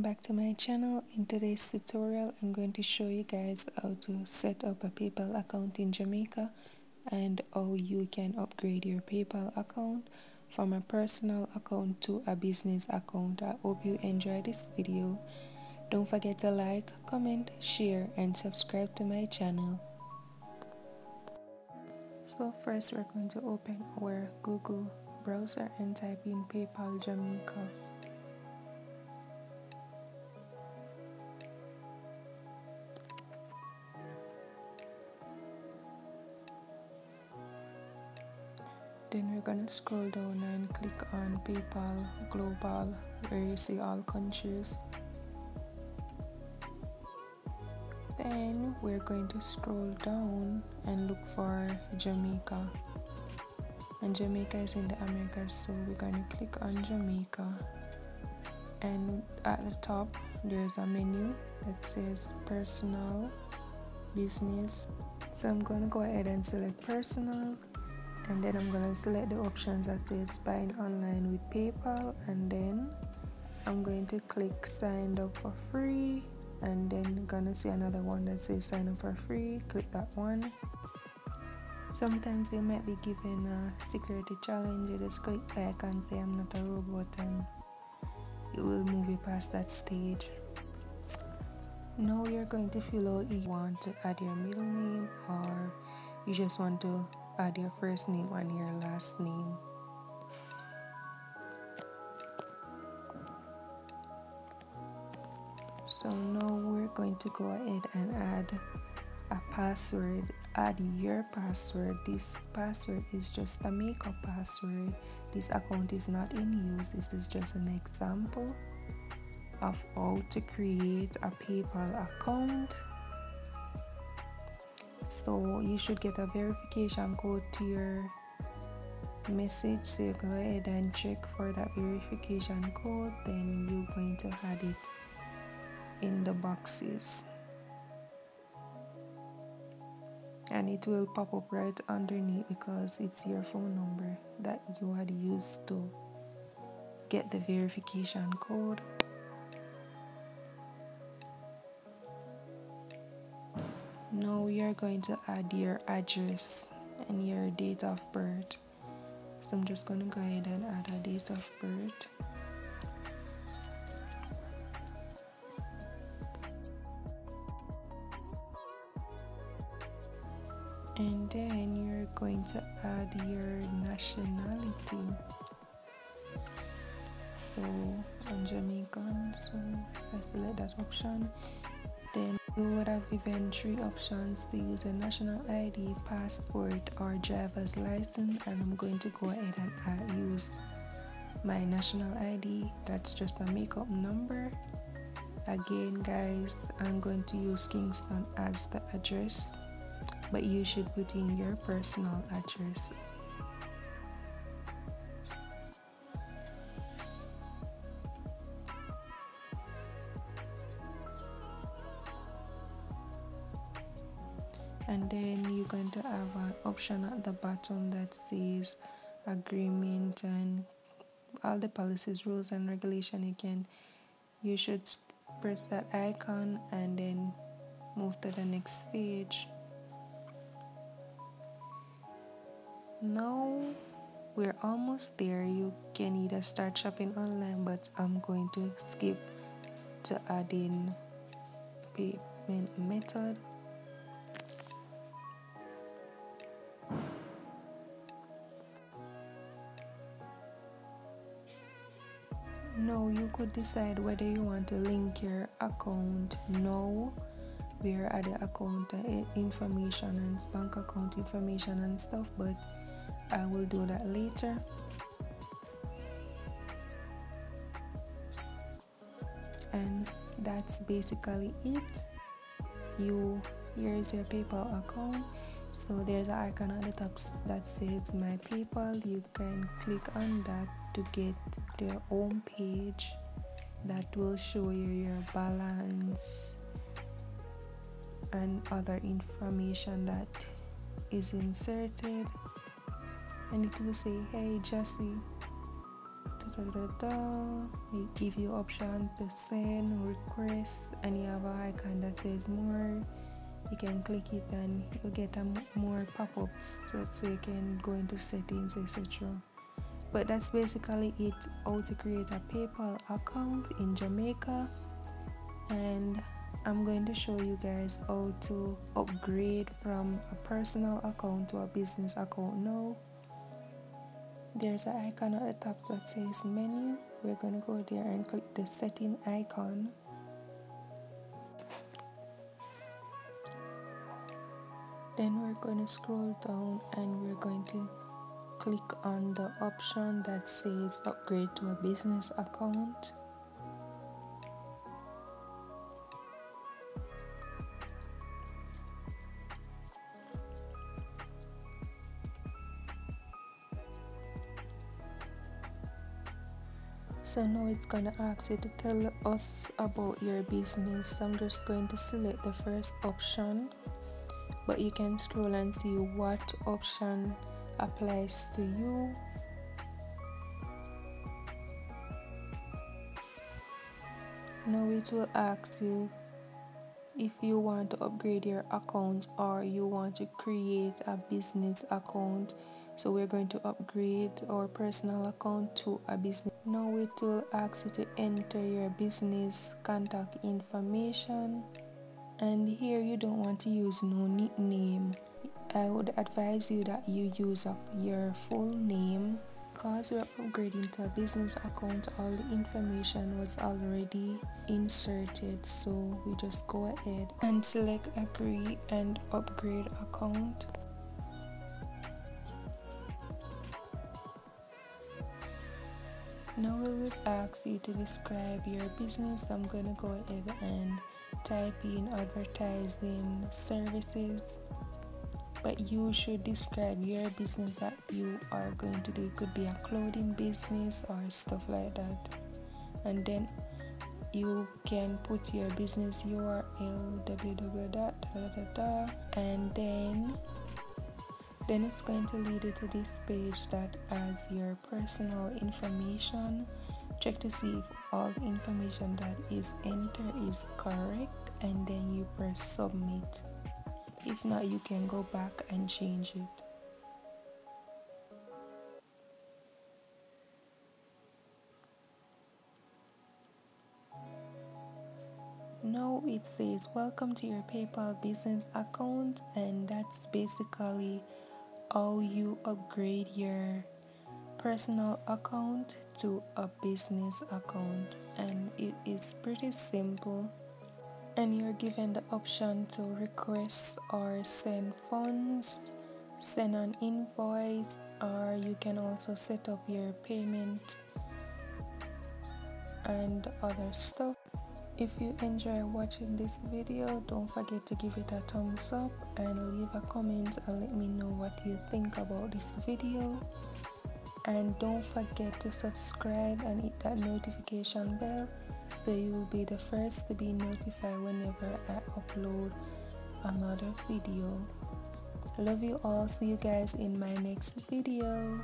welcome back to my channel. In today's tutorial i'm going to show you guys how to set up a paypal account in jamaica and how you can upgrade your paypal account from a personal account to a business account. I hope you enjoy this video. Don't forget to like comment share and subscribe to my channel. So first we're going to open our google browser and type in paypal jamaica then we're gonna scroll down and click on PayPal Global where you see all countries. Then we're going to scroll down and look for Jamaica. And Jamaica is in the Americas so we're going to click on Jamaica. And at the top there's a menu that says personal business. So I'm going to go ahead and select personal and then I'm gonna select the options that says buying online with PayPal. And then I'm going to click sign up for free. And then gonna see another one that says sign up for free. Click that one. Sometimes you might be given a security challenge. You just click back and say I'm not a robot and it will move you past that stage. Now you're going to fill out if you want to add your middle name or you just want to add your first name and your last name. So now we're going to go ahead and add a password. Add your password. This password is just a makeup password. This account is not in use. This is just an example of how to create a PayPal account so you should get a verification code to your message. So you go ahead and check for that verification code then you're going to add it in the boxes. And it will pop up right underneath because it's your phone number that you had used to get the verification code now you're going to add your address and your date of birth. So I'm just going to go ahead and add a date of birth. And then you're going to add your nationality. So I'm Jamaican so I select that option you would have given three options to use a national ID, passport or driver's license and I'm going to go ahead and uh, use my national ID that's just a makeup number. Again guys I'm going to use Kingston as the address but you should put in your personal address and then you're going to have an option at the bottom that says agreement and all the policies rules and regulation. Can you should press that icon and then move to the next stage now we're almost there. You can either start shopping online but i'm going to skip to add in payment method could decide whether you want to link your account now where are the account uh, information and bank account information and stuff but I will do that later. And that's basically it. You here's your PayPal account. So there's an icon at the top that says my PayPal. You can click on that to get their home page that will show you your balance and other information that is inserted. And it will say hey Jesse. Da, it give you option to send request and you have an icon that says more. You can click it and you get a more pop-ups. So you can go into settings etc but that's basically it how to create a paypal account in jamaica. And i'm going to show you guys how to upgrade from a personal account to a business account now. There's an icon at the top that says menu. We're going to go there and click the setting icon. Then we're going to scroll down and we're going to click on the option that says upgrade to a business account. So now it's gonna ask you to tell us about your business. So i'm just going to select the first option but you can scroll and see what option applies to you. Now it will ask you if you want to upgrade your account or you want to create a business account. So we're going to upgrade our personal account to a business. Now it will ask you to enter your business contact information. And here you don't want to use no nickname i would advise you that you use up your full name because we're upgrading to a business account all the information was already inserted so we just go ahead and select agree and upgrade account. Now we will ask you to describe your business. I'm gonna go ahead and type in advertising services but you should describe your business that you are going to do. It could be a clothing business or stuff like that. And then you can put your business url www and then then it's going to lead you to this page that has your personal information. Check to see if all the information that is entered is correct and then you press submit if not you can go back and change it. Now it says welcome to your paypal business account and that's basically how you upgrade your personal account to a business account. And it is pretty simple and you're given the option to request or send funds send an invoice or you can also set up your payment and other stuff. If you enjoy watching this video don't forget to give it a thumbs up and leave a comment and let me know what you think about this video and don't forget to subscribe and hit that notification bell so you will be the first to be notified whenever I upload another video. Love you all. See you guys in my next video.